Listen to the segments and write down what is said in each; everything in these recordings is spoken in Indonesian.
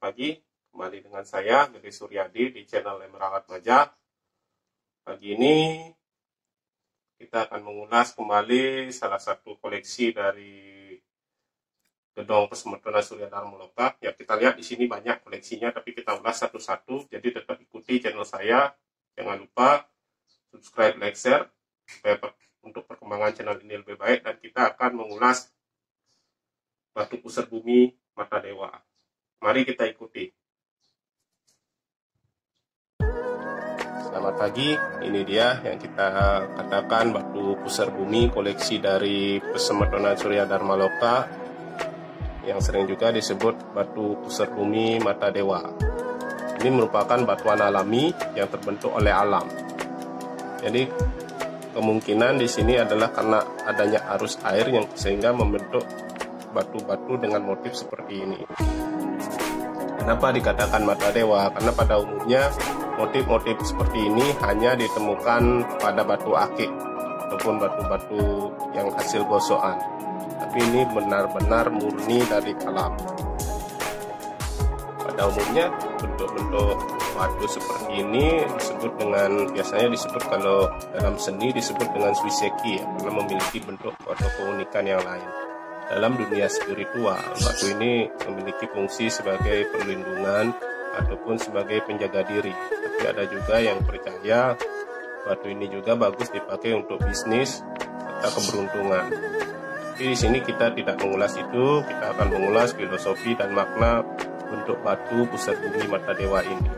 pagi, kembali dengan saya Gede Suryadi di channel Merawat Wajah. Pagi ini kita akan mengulas kembali salah satu koleksi dari gedung Pesemertona Surya Dharma Loka. Ya kita lihat di sini banyak koleksinya, tapi kita ulas satu-satu. Jadi tetap ikuti channel saya. Jangan lupa subscribe, like, share supaya untuk perkembangan channel ini lebih baik dan kita akan mengulas batu pusar bumi mata dewa. Mari kita ikuti. Selamat pagi, ini dia yang kita katakan batu pusar bumi koleksi dari Pesemertonan Surya Dharma Loka yang sering juga disebut batu pusar bumi mata dewa. Ini merupakan batuan alami yang terbentuk oleh alam. Jadi kemungkinan di sini adalah karena adanya arus air yang sehingga membentuk batu-batu dengan motif seperti ini. Kenapa dikatakan mata dewa? Karena pada umumnya motif-motif seperti ini hanya ditemukan pada batu akik ataupun batu-batu yang hasil gosokan. Tapi ini benar-benar murni dari alam. Pada umumnya bentuk-bentuk batu seperti ini disebut dengan biasanya disebut kalau dalam seni disebut dengan suiseki ya, karena memiliki bentuk atau keunikan yang lain dalam dunia spiritual. Batu ini memiliki fungsi sebagai perlindungan ataupun sebagai penjaga diri. Tapi ada juga yang percaya batu ini juga bagus dipakai untuk bisnis serta keberuntungan. Tapi di sini kita tidak mengulas itu, kita akan mengulas filosofi dan makna bentuk batu pusat bumi mata dewa ini.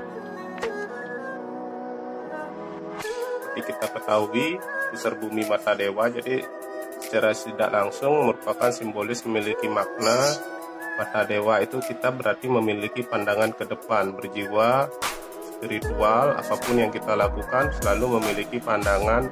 Seperti kita ketahui, pusar bumi mata dewa jadi secara tidak langsung merupakan simbolis memiliki makna. Mata dewa itu kita berarti memiliki pandangan ke depan berjiwa spiritual apa pun yang kita lakukan selalu memiliki pandangan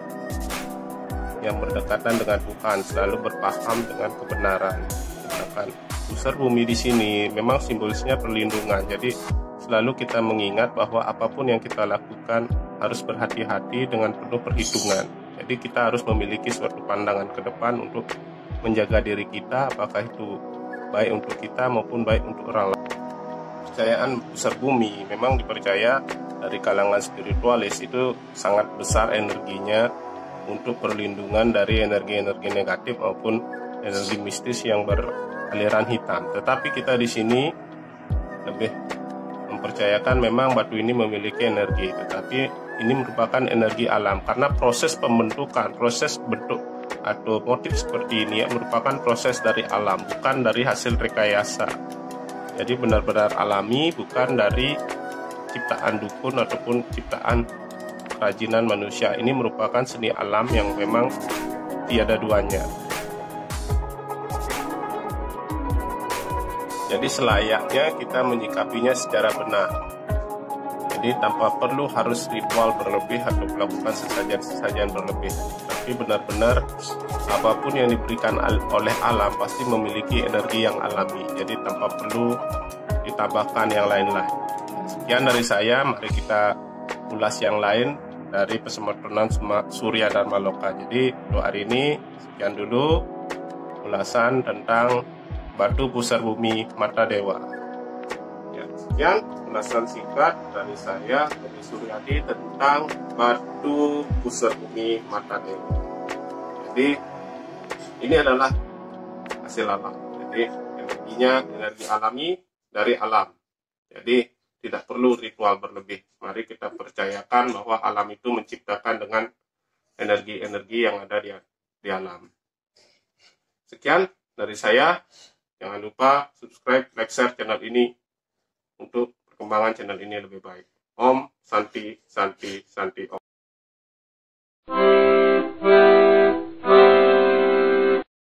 yang berdekatan dengan Tuhan selalu berpaham dengan kebenaran. Sedangkan pusar bumi di sini memang simbolisnya perlindungan. Jadi selalu kita mengingat bahwa apa pun yang kita lakukan harus berhati-hati dengan penuh perhitungan jadi kita harus memiliki suatu pandangan ke depan untuk menjaga diri kita, apakah itu baik untuk kita maupun baik untuk orang lain. Percayaan besar bumi memang dipercaya dari kalangan spiritualis itu sangat besar energinya untuk perlindungan dari energi-energi negatif maupun energi mistis yang beraliran hitam. Tetapi kita di sini lebih mempercayakan memang batu ini memiliki energi, tetapi ini merupakan energi alam karena proses pembentukan, proses bentuk atau motif seperti ini ya, merupakan proses dari alam, bukan dari hasil rekayasa. Jadi benar-benar alami, bukan dari ciptaan dukun ataupun ciptaan kerajinan manusia. Ini merupakan seni alam yang memang tiada duanya. Jadi selayaknya kita menyikapinya secara benar. Jadi tanpa perlu harus ritual berlebih atau melakukan sesajen-sesajen berlebih. Tapi benar-benar apa pun yang diberikan oleh alam pasti memiliki energi yang alami. Jadi tanpa perlu ditambahkan yang lain-lain. Sekian dari saya, mari kita ulas yang lain dari pesemertonan Surya dan Maloka. Jadi untuk hari ini sekian dulu ulasan tentang batu pusar bumi mata dewa. Ya, sekian ulasan singkat dari saya dari Suryadi tentang batu pusar bumi mata dewa. Jadi ini adalah hasil alam. Jadi energinya energi alami dari alam. Jadi tidak perlu ritual berlebih. Mari kita percayakan bahwa alam itu menciptakan dengan energi-energi yang ada di, di alam. Sekian dari saya. Jangan lupa subscribe, like, share channel ini untuk perkembangan channel ini lebih baik. Om Santi Santi Santi Om.